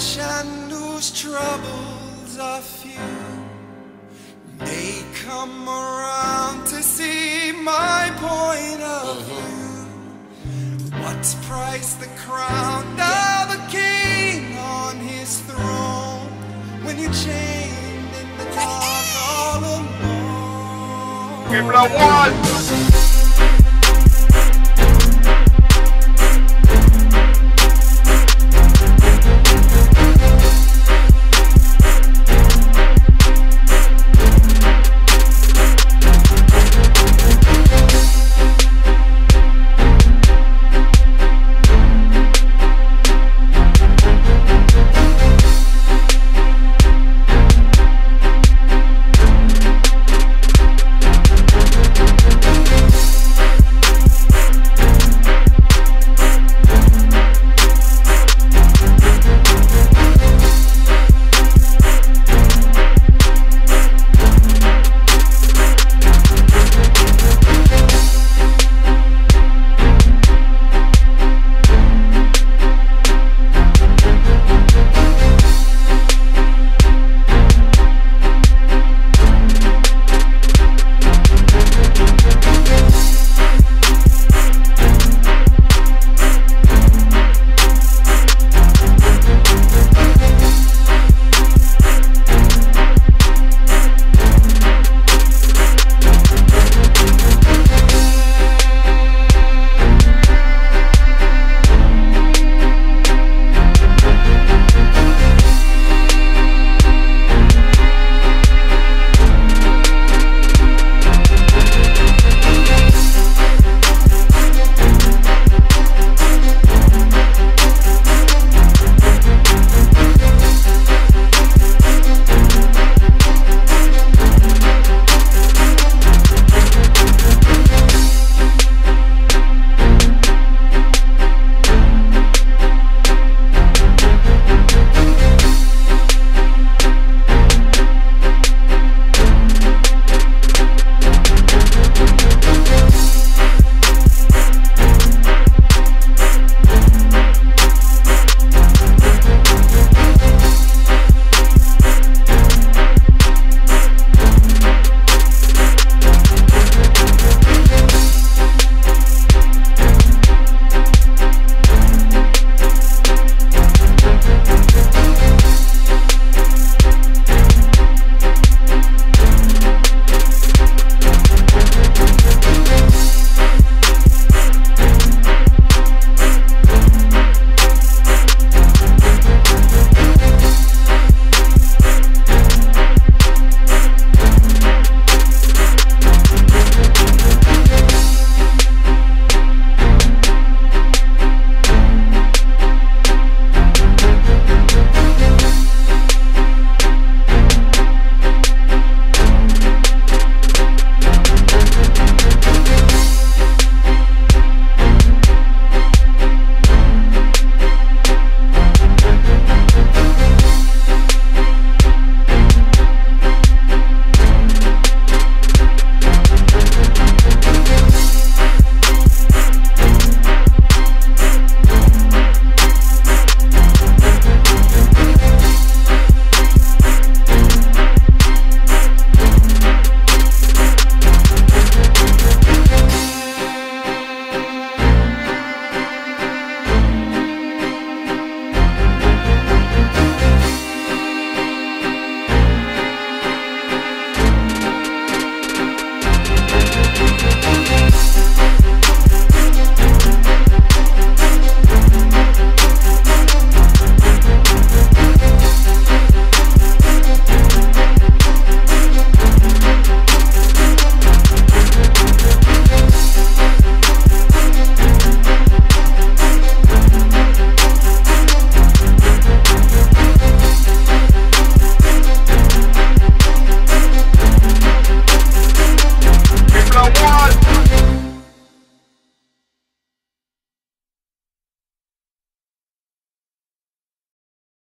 and whose troubles are few may come around to see my point of view. What price the crown of a king on his throne when you're chained in the dark all alone? Give it a one.